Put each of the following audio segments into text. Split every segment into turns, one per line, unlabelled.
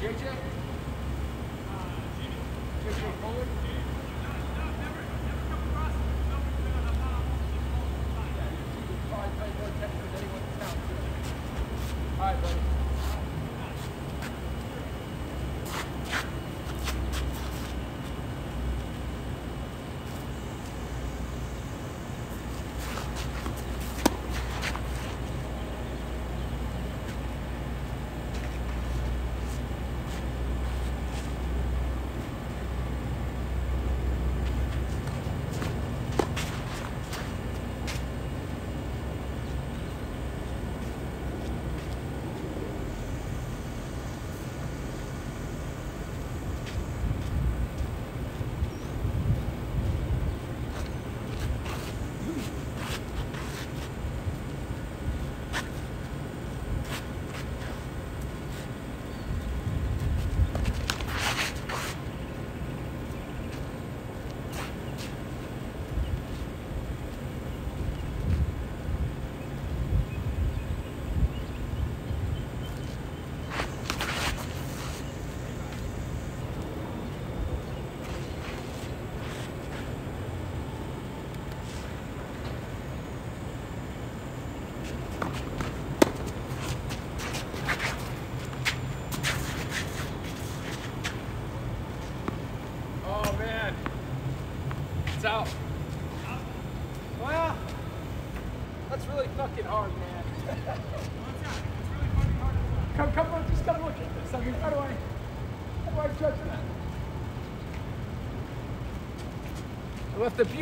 JJ.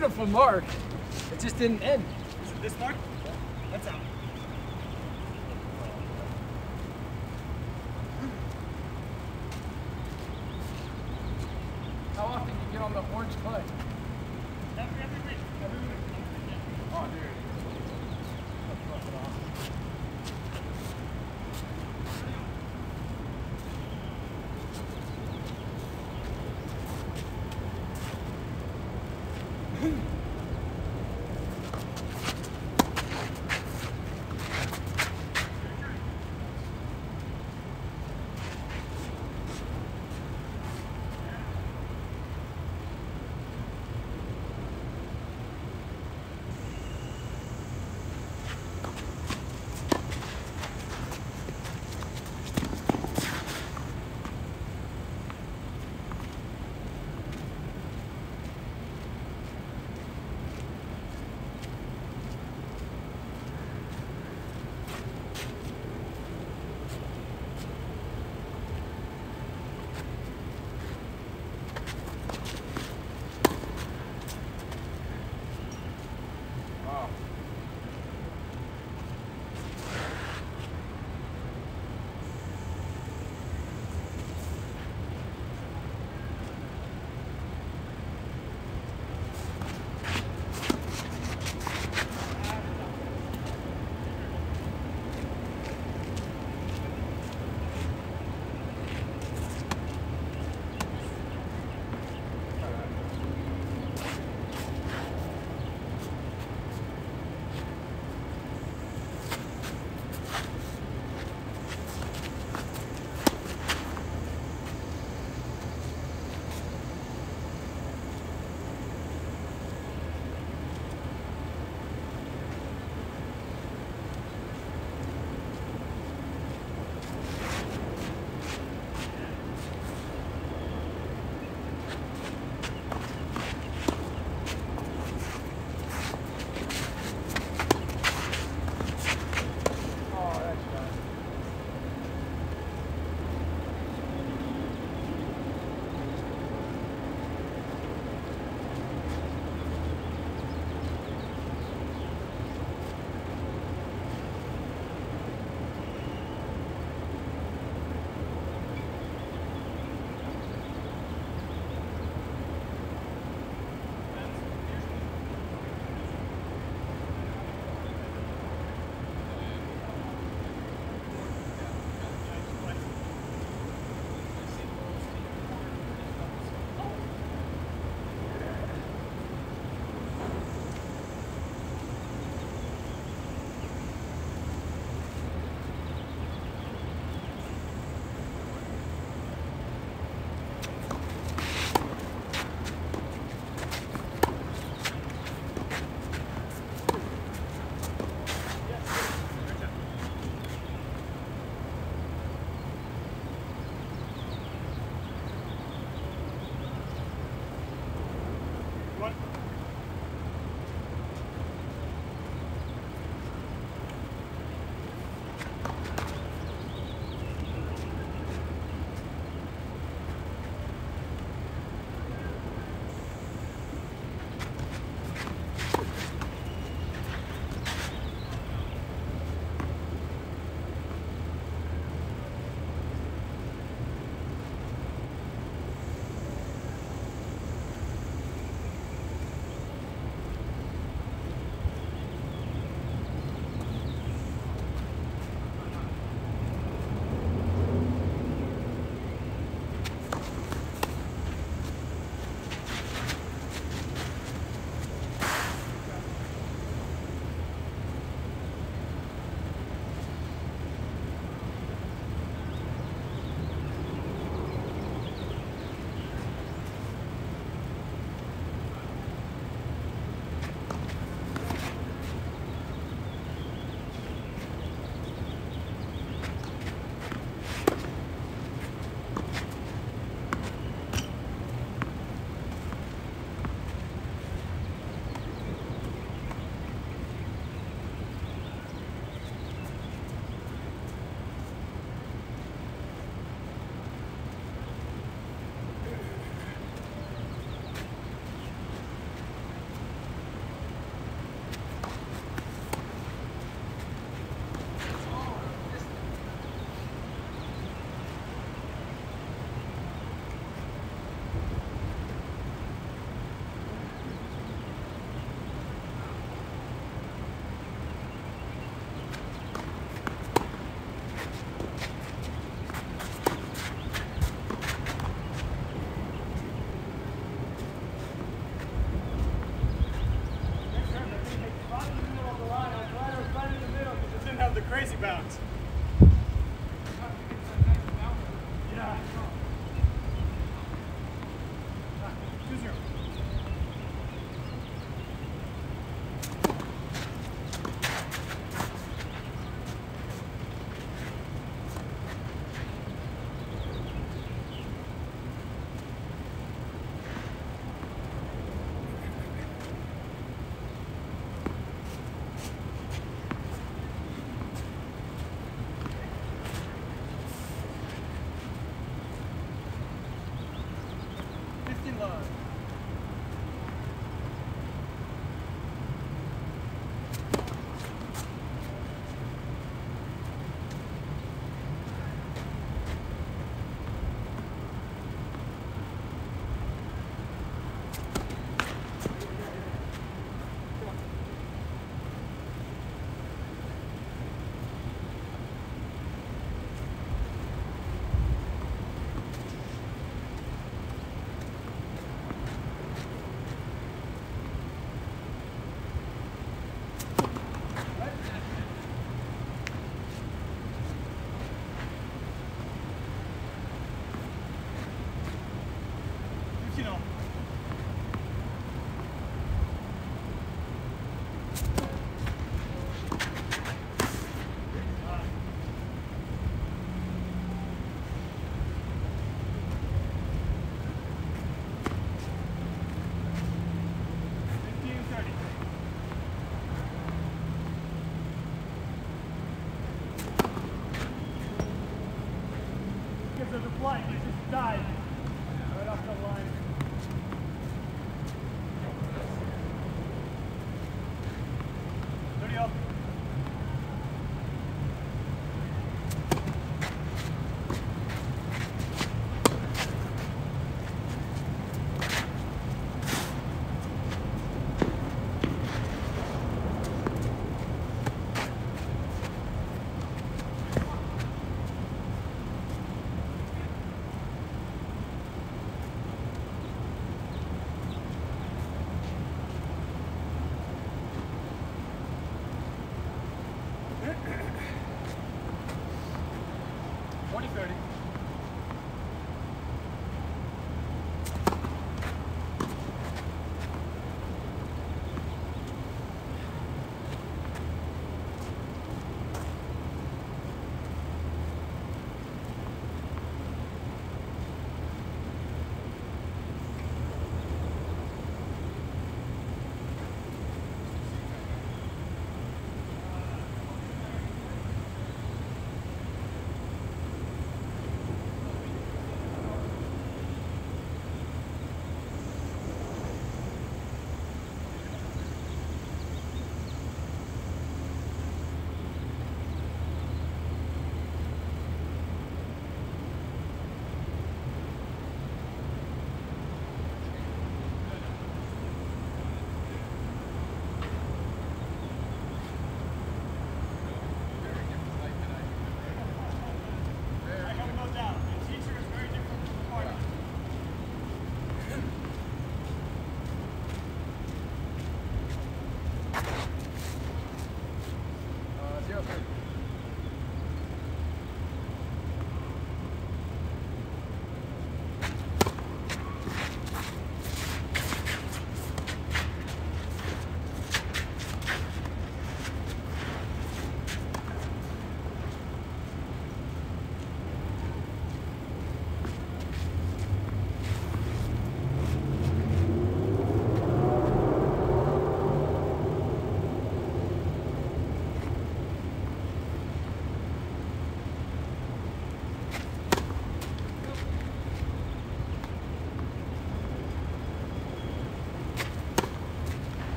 beautiful mark. It just didn't end.
Is it this mark?